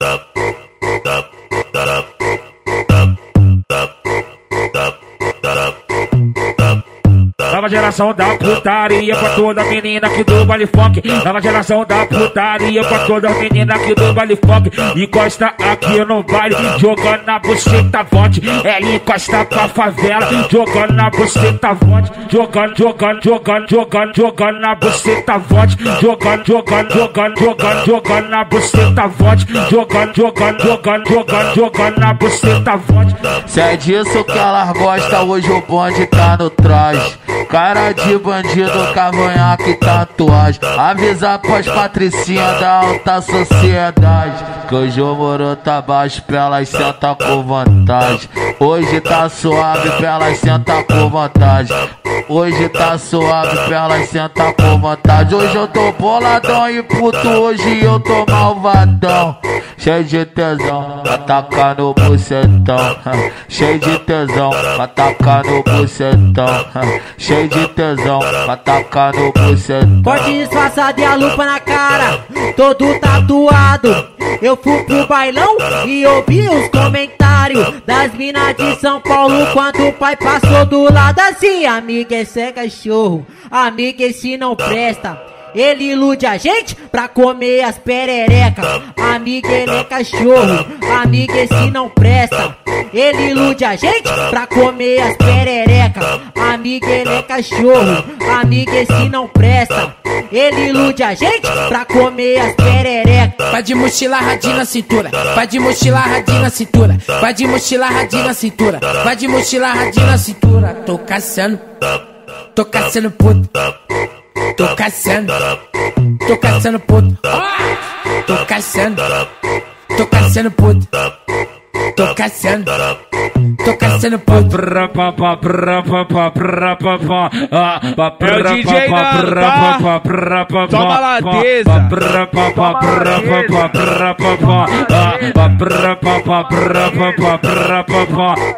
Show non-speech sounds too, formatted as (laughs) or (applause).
the Nova geração da putaria pra toda menina que do baile funk. Nova geração da putaria pra toda menina que do baile funk. Encosta aqui no baile, jogando na buceta vote. Ela encosta pra favela, jogando na buceta vote. Jogando, jogando, jogando, jogando, jogando na buceta vote. Jogando, jogando, jogando, jogando, jogando na buceta vote. Jogando, jogando, jogando, jogando, jogando na buceta vote. Se é disso que elas gostam, hoje o bonde tá no traje. Cara de bandido, cavanhaque, tatuagem. Avisa pras patricinha da alta sociedade. Que hoje o moro tá baixo pra elas sentar com vantagem. Hoje tá suave pra elas sentar com vantagem. Hoje tá suave pra elas sentar com vontade. Hoje eu tô boladão e puto, hoje eu tô malvadão. Cheio de tesão, pra tacar no bucetão. (laughs) Cheio de tesão, pra tacar no bucetão. (laughs) Cheio de tesão, pra tacar no bucetão. Pode disfarçar de a lupa na cara, todo tatuado. Eu fui pro bailão e ouvi os comentários das minas de São Paulo quando o pai passou do lado assim. Amiga, esse é cachorro, amiga, esse não presta. Ele ilude a gente pra comer as pererecas. Amiga, ele é cachorro, amiga, esse não presta. Ele ilude a gente pra comer as pererecas. Amiga, ele é cachorro, amiga, esse não presta. Ele ilude a gente pra comer as pererecas. Vai de mochila radinho na cintura, vai de mochila radinho na cintura, vai de mochila radinho na cintura, vai de mochila radinho na cintura. Tô caçando, tô caçando puto, tô caçando, tô caçando puto, tô caçando, tô caçando puto, tô caçando. Tô caçando puto. É o DJ Nando, tá? Toma ladeza. Toma